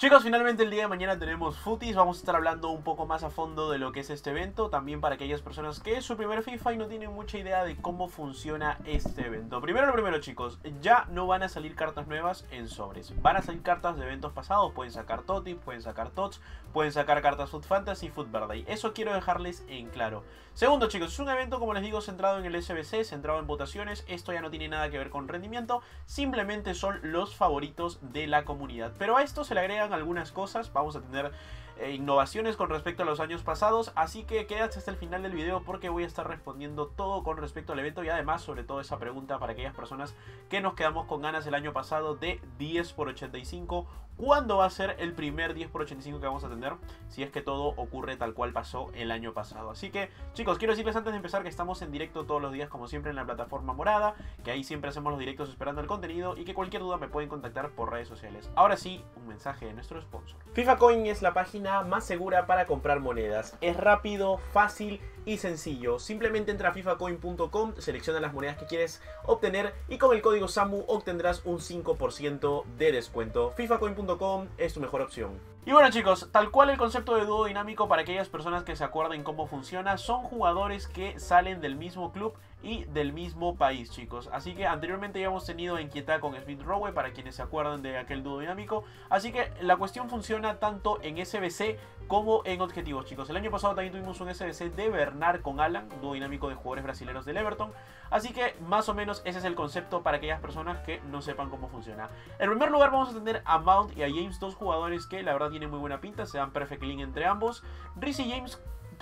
Chicos, finalmente el día de mañana tenemos Footies, vamos a estar hablando un poco más a fondo de lo que es este evento, también para aquellas personas que es su primer FIFA y no tienen mucha idea de cómo funciona este evento. Primero lo primero chicos, ya no van a salir cartas nuevas en sobres, van a salir cartas de eventos pasados, pueden sacar Toti, pueden sacar Tots, pueden sacar cartas Food Fantasy y Food Birthday, eso quiero dejarles en claro. Segundo chicos, es un evento como les digo centrado en el SBC, centrado en votaciones, esto ya no tiene nada que ver con rendimiento, simplemente son los favoritos de la comunidad, pero a esto se le agregan algunas cosas. Vamos a tener eh, innovaciones con respecto a los años pasados. Así que quédate hasta el final del video porque voy a estar respondiendo todo con respecto al evento. Y además sobre todo esa pregunta para aquellas personas que nos quedamos con ganas el año pasado de 10 por 85 cuándo va a ser el primer 10x85 que vamos a tener, si es que todo ocurre tal cual pasó el año pasado. Así que, chicos, quiero decirles antes de empezar que estamos en directo todos los días, como siempre, en la plataforma morada, que ahí siempre hacemos los directos esperando el contenido y que cualquier duda me pueden contactar por redes sociales. Ahora sí, un mensaje de nuestro sponsor. FIFA Coin es la página más segura para comprar monedas. Es rápido, fácil y sencillo. Simplemente entra a fifacoin.com, selecciona las monedas que quieres obtener y con el código SAMU obtendrás un 5% de descuento. fifacoin.com es tu mejor opción. Y bueno chicos, tal cual el concepto de dúo dinámico para aquellas personas que se acuerden cómo funciona, son jugadores que salen del mismo club y del mismo país, chicos. Así que anteriormente ya hemos tenido Inquieta con Smith Rowe, para quienes se acuerdan de aquel dúo dinámico. Así que la cuestión funciona tanto en SBC como en objetivos, chicos. El año pasado también tuvimos un SBC de Bernard con Alan, dúo dinámico de jugadores brasileños del Everton. Así que más o menos ese es el concepto para aquellas personas que no sepan cómo funciona. En primer lugar vamos a tener a Mount y a James, dos jugadores que la verdad tienen muy buena pinta, se dan perfect link entre ambos. Reese y James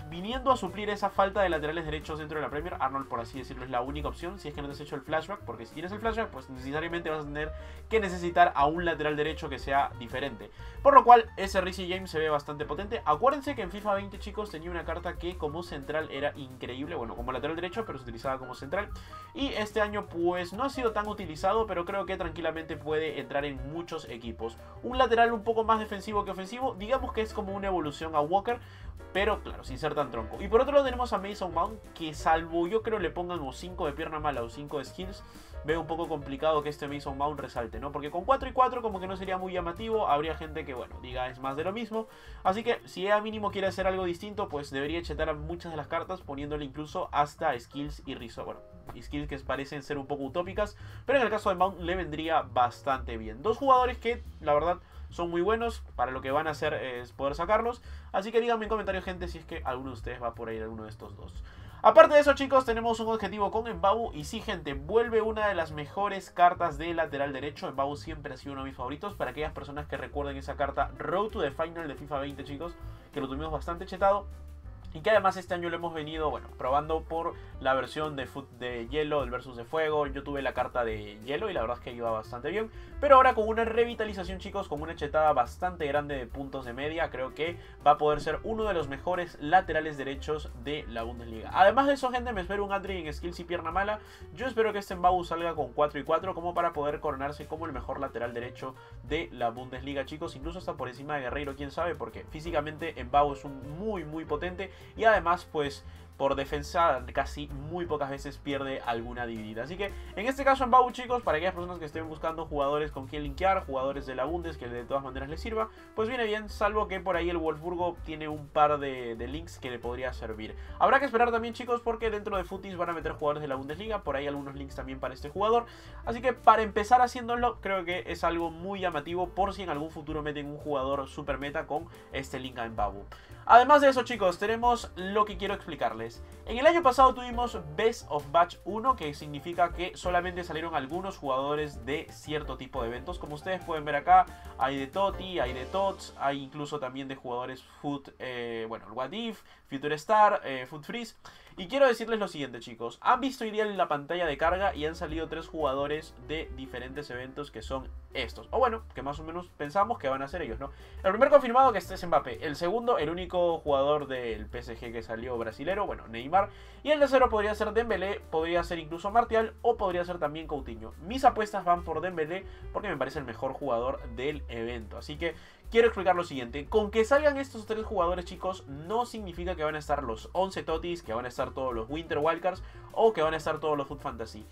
viniendo a suplir esa falta de laterales derechos dentro de la Premier. Arnold, por así decirlo, es la única opción si es que no te has hecho el flashback, porque si tienes el flashback, pues necesariamente vas a tener que necesitar a un lateral derecho que sea diferente. Por lo cual, ese Rizzy James se ve bastante potente. Acuérdense que en FIFA 20, chicos, tenía una carta que como central era increíble. Bueno, como lateral derecho, pero se utilizaba como central. Y este año, pues, no ha sido tan utilizado, pero creo que tranquilamente puede entrar en muchos equipos. Un lateral un poco más defensivo que ofensivo, digamos que es como una evolución a Walker. Pero claro, sin ser tan tronco. Y por otro lado tenemos a Mason Mount, que salvo yo creo le pongan o 5 de pierna mala o 5 de skills, veo un poco complicado que este Mason Mount resalte, ¿no? Porque con 4 y 4 como que no sería muy llamativo, habría gente que, bueno, diga es más de lo mismo. Así que si a mínimo quiere hacer algo distinto, pues debería chetar a muchas de las cartas poniéndole incluso hasta skills y rizo. Bueno, skills que parecen ser un poco utópicas, pero en el caso de Mount le vendría bastante bien. Dos jugadores que, la verdad son muy buenos. Para lo que van a hacer es poder sacarlos. Así que díganme en comentarios, gente, si es que alguno de ustedes va por ahí alguno de estos dos. Aparte de eso, chicos, tenemos un objetivo con Embabu. Y sí, gente, vuelve una de las mejores cartas de lateral derecho. Embabu siempre ha sido uno de mis favoritos. Para aquellas personas que recuerden esa carta Road to the Final de FIFA 20, chicos, que lo tuvimos bastante chetado. Y que además este año lo hemos venido, bueno, probando por la versión de, de hielo, del versus de fuego. Yo tuve la carta de hielo y la verdad es que iba bastante bien. Pero ahora con una revitalización, chicos, con una chetada bastante grande de puntos de media, creo que va a poder ser uno de los mejores laterales derechos de la Bundesliga. Además de eso, gente, me espero un Adri en skills y pierna mala. Yo espero que este Mbau salga con 4 y 4 como para poder coronarse como el mejor lateral derecho de la Bundesliga, chicos. Incluso hasta por encima de Guerreiro, quién sabe, porque físicamente Mbau es un muy, muy potente y además pues por defensa casi muy pocas veces pierde alguna dividida. Así que en este caso en Bau chicos, para aquellas personas que estén buscando jugadores con quien linkear, jugadores de la Bundes que de todas maneras les sirva, pues viene bien, salvo que por ahí el Wolfsburgo tiene un par de, links que le podría servir. Habrá que esperar también chicos porque dentro de Footies van a meter jugadores de la Bundesliga, por ahí algunos links también para este jugador. Así que para empezar haciéndolo creo que es algo muy llamativo por si en algún futuro meten un jugador super meta con este link en Babu. Además de eso chicos, tenemos lo que quiero explicarles. En el año pasado tuvimos Best of Batch 1, que significa que solamente salieron algunos jugadores de cierto tipo de eventos. Como ustedes pueden ver acá, hay de Toti, hay de Tots, hay incluso también de jugadores Foot, eh, bueno, What If, Future Star, eh, Foot Freeze. Y quiero decirles lo siguiente chicos, han visto hoy en la pantalla de carga y han salido tres jugadores de diferentes eventos que son estos. O bueno, que más o menos pensamos que van a ser ellos, ¿no? El primer confirmado que este es Mbappé, el segundo, el único jugador del PSG que salió brasilero, bueno, Neymar. Y el tercero podría ser Dembélé, podría ser incluso Martial o podría ser también Coutinho. Mis apuestas van por Dembélé porque me parece el mejor jugador del evento. Así que quiero explicar lo siguiente. Con que salgan estos tres jugadores, chicos, no significa que van a estar los 11 Totis, que van a estar todos los Winter Wildcards o que van a estar todos los Foot Fantasy.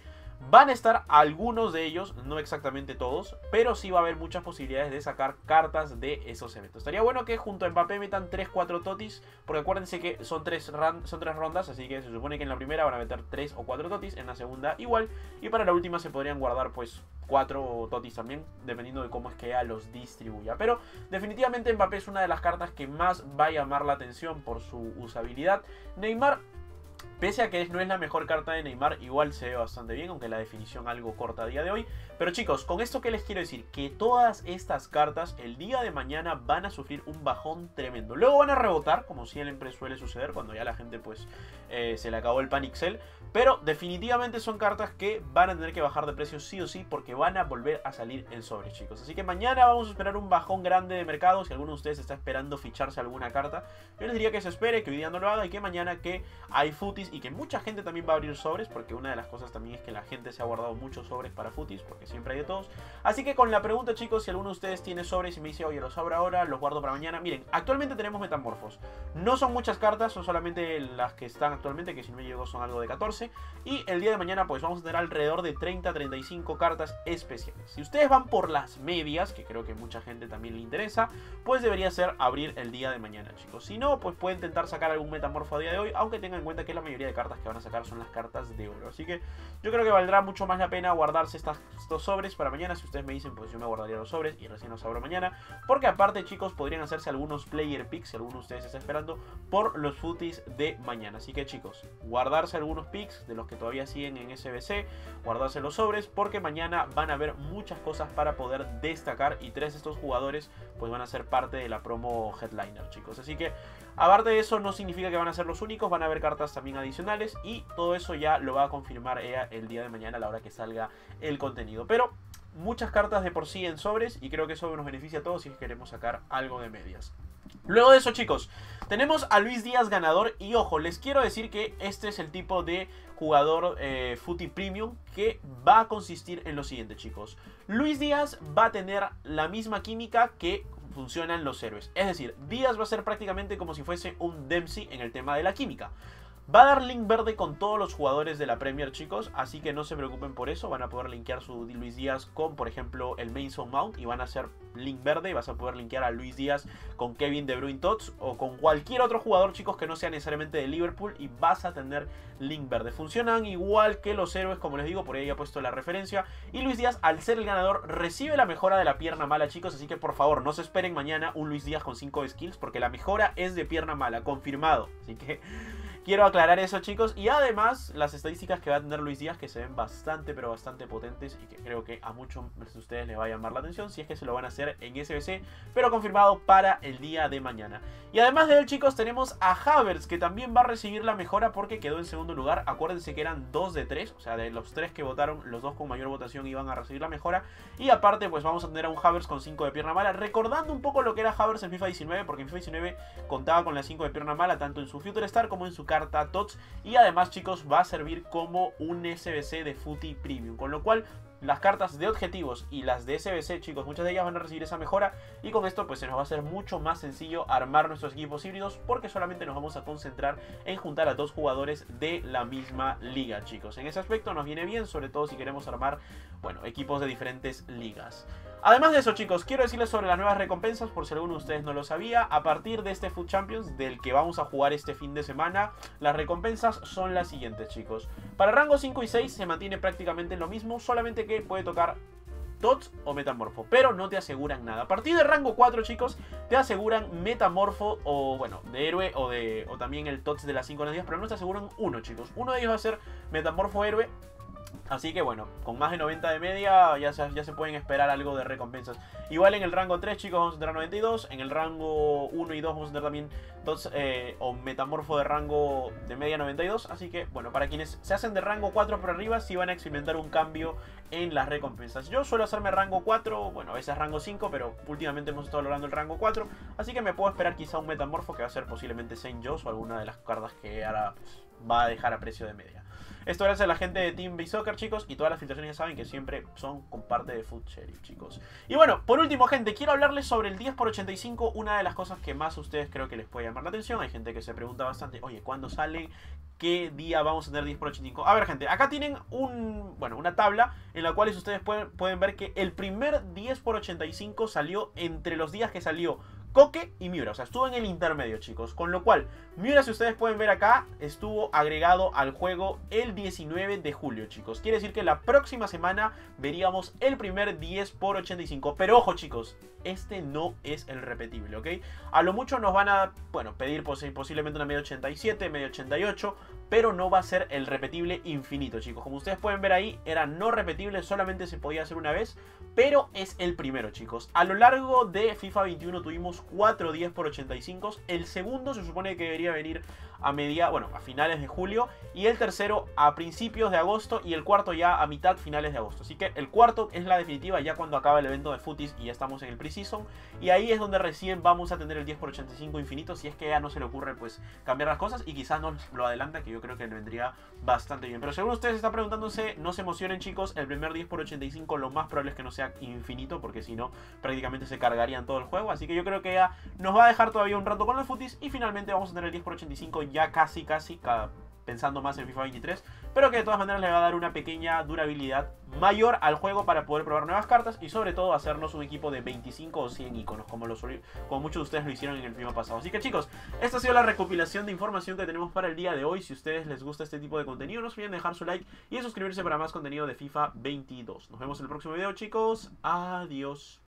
Van a estar algunos de ellos, no exactamente todos, pero sí va a haber muchas posibilidades de sacar cartas de esos eventos. Estaría bueno que junto a Mbappé metan 3-4 totis, porque acuérdense que son tres, son tres rondas, así que se supone que en la primera van a meter 3 o 4 totis, en la segunda igual, y para la última se podrían guardar pues 4 totis también, dependiendo de cómo es que ella los distribuya. Pero definitivamente Mbappé es una de las cartas que más va a llamar la atención por su usabilidad. Neymar Pese a que no es la mejor carta de Neymar, igual se ve bastante bien, aunque la definición algo corta a día de hoy. Pero chicos, con esto que les quiero decir, que todas estas cartas el día de mañana van a sufrir un bajón tremendo. Luego van a rebotar, como siempre suele suceder cuando ya la gente pues eh, se le acabó el Panixel. Pero definitivamente son cartas que van a tener que bajar de precio sí o sí porque van a volver a salir en sobre, chicos. Así que mañana vamos a esperar un bajón grande de mercado. Si alguno de ustedes está esperando ficharse alguna carta, yo les diría que se espere, que hoy día no lo haga y que mañana que hay futis y que mucha gente también va a abrir sobres porque una de las cosas también es que la gente se ha guardado muchos sobres para futis porque siempre hay de todos. Así que con la pregunta, chicos, si alguno de ustedes tiene sobres y me dice, oye, los abro ahora, los guardo para mañana. Miren, actualmente tenemos metamorfos. No son muchas cartas, son solamente las que están actualmente, que si no me llegó son algo de 14. Y el día de mañana pues vamos a tener alrededor de 30-35 cartas especiales. Si ustedes van por las medias, que creo que mucha gente también le interesa, pues debería ser abrir el día de mañana, chicos. Si no, pues pueden intentar sacar algún metamorfo a día de hoy, aunque tengan en cuenta que la mayoría de cartas que van a sacar son las cartas de oro. Así que yo creo que valdrá mucho más la pena guardarse estas, estos sobres para mañana. Si ustedes me dicen, pues yo me guardaría los sobres y recién los abro mañana. Porque aparte, chicos, podrían hacerse algunos player picks, si alguno de ustedes está esperando, por los footies de mañana. Así que chicos, guardarse algunos picks de los que todavía siguen en SBC, guardarse los sobres, porque mañana van a haber muchas cosas para poder destacar y tres de estos jugadores pues van a ser parte de la promo headliner, chicos. Así que Aparte de eso, no significa que van a ser los únicos, van a haber cartas también adicionales y todo eso ya lo va a confirmar ella el día de mañana a la hora que salga el contenido. Pero muchas cartas de por sí en sobres y creo que eso nos beneficia a todos si queremos sacar algo de medias. Luego de eso, chicos, tenemos a Luis Díaz ganador. Y ojo, les quiero decir que este es el tipo de jugador eh, Footy Premium que va a consistir en lo siguiente, chicos. Luis Díaz va a tener la misma química que funcionan los héroes. Es decir, Díaz va a ser prácticamente como si fuese un Dempsey en el tema de la química. Va a dar link verde con todos los jugadores de la Premier, chicos, así que no se preocupen por eso. Van a poder linkear su Luis Díaz con, por ejemplo, el Mason Mount y van a hacer link verde y vas a poder linkear a Luis Díaz con Kevin De Bruyne Tots o con cualquier otro jugador, chicos, que no sea necesariamente de Liverpool y vas a tener link verde. Funcionan igual que los héroes, como les digo, por ahí he puesto la referencia. Y Luis Díaz, al ser el ganador, recibe la mejora de la pierna mala, chicos, así que por favor, no se esperen mañana un Luis Díaz con 5 skills porque la mejora es de pierna mala, confirmado. Así que Quiero aclarar eso, chicos. Y además, las estadísticas que va a tener Luis Díaz, que se ven bastante, pero bastante potentes y que creo que a muchos de ustedes les va a llamar la atención, si es que se lo van a hacer en SBC, pero confirmado para el día de mañana. Y además de él, chicos, tenemos a Havers, que también va a recibir la mejora porque quedó en segundo lugar. Acuérdense que eran dos de tres, o sea, de los tres que votaron, los dos con mayor votación iban a recibir la mejora. Y aparte, pues vamos a tener a un Havers con 5 de pierna mala, recordando un poco lo que era Havers en FIFA 19, porque en FIFA 19 contaba con las 5 de pierna mala, tanto en su Future Star como en su carta TOTS. Y además, chicos, va a servir como un SBC de Footy Premium. Con lo cual, las cartas de objetivos y las de SBC, chicos, muchas de ellas van a recibir esa mejora y con esto pues se nos va a hacer mucho más sencillo armar nuestros equipos híbridos porque solamente nos vamos a concentrar en juntar a dos jugadores de la misma liga, chicos. En ese aspecto nos viene bien, sobre todo si queremos armar, bueno, equipos de diferentes ligas. Además de eso, chicos, quiero decirles sobre las nuevas recompensas, por si alguno de ustedes no lo sabía. A partir de este Food Champions, del que vamos a jugar este fin de semana, las recompensas son las siguientes, chicos. Para rango 5 y 6 se mantiene prácticamente lo mismo, solamente que puede tocar TOTS o Metamorfo, pero no te aseguran nada. A partir de rango 4, chicos, te aseguran Metamorfo o, bueno, de héroe o, de, o también el TOTS de las 5 días, pero no te aseguran uno, chicos. Uno de ellos va a ser Metamorfo héroe Así que bueno, con más de 90 de media ya se, pueden esperar algo de recompensas. Igual en el rango 3 chicos vamos a tener 92, en el rango 1 y 2 vamos a tener también dos, eh, o metamorfo de rango de media 92. Así que bueno, para quienes se hacen de rango 4 por arriba sí van a experimentar un cambio en las recompensas. Yo suelo hacerme rango 4, bueno a veces rango 5, pero últimamente hemos estado logrando el rango 4. Así que me puedo esperar quizá un metamorfo que va a ser posiblemente Saint Joss o alguna de las cartas que ahora... Pues, va a dejar a precio de media. Esto gracias a la gente de Team Base Soccer, chicos. Y todas las filtraciones ya saben que siempre son con parte de Food Sheriff, chicos. Y bueno, por último, gente, quiero hablarles sobre el 10x85. Una de las cosas que más a ustedes creo que les puede llamar la atención. Hay gente que se pregunta bastante, oye, ¿cuándo sale? ¿Qué día vamos a tener 10x85? A ver, gente, acá tienen un, bueno, una tabla en la cual ustedes pueden, pueden ver que el primer 10x85 salió entre los días que salió Koke y Miura. O sea, estuvo en el intermedio, chicos. Con lo cual, Miura, si ustedes pueden ver acá, estuvo agregado al juego el 19 de julio, chicos. Quiere decir que la próxima semana veríamos el primer 10 por 85. Pero ojo, chicos, este no es el repetible, ¿ok? A lo mucho nos van a, bueno, pedir posiblemente una media 87, media 88, pero no va a ser el repetible infinito, chicos. Como ustedes pueden ver ahí, era no repetible, solamente se podía hacer una vez, pero es el primero, chicos. A lo largo de FIFA 21 tuvimos 4 10 por 85. El segundo se supone que debería venir a media, bueno, a finales de julio y el tercero a principios de agosto y el cuarto ya a mitad finales de agosto. Así que el cuarto es la definitiva ya cuando acaba el evento de Footies y ya estamos en el preseason y ahí es donde recién vamos a tener el 10 por 85 infinito si es que ya no se le ocurre pues cambiar las cosas y quizás nos lo adelanta que yo creo que le vendría bastante bien. Pero según ustedes están preguntándose, no se emocionen chicos, el primer 10 por 85 lo más probable es que no sea infinito porque si no prácticamente se cargarían todo el juego. Así que yo creo que ya nos va a dejar todavía un rato con los Footies y finalmente vamos a tener el 10 por 85 ya casi, casi, pensando más en FIFA 23, pero que de todas maneras le va a dar una pequeña durabilidad mayor al juego para poder probar nuevas cartas y sobre todo hacernos un equipo de 25 o 100 iconos, como, los, como muchos de ustedes lo hicieron en el FIFA pasado. Así que chicos, esta ha sido la recopilación de información que tenemos para el día de hoy. Si a ustedes les gusta este tipo de contenido, no olviden dejar su like y suscribirse para más contenido de FIFA 22. Nos vemos en el próximo video chicos. Adiós.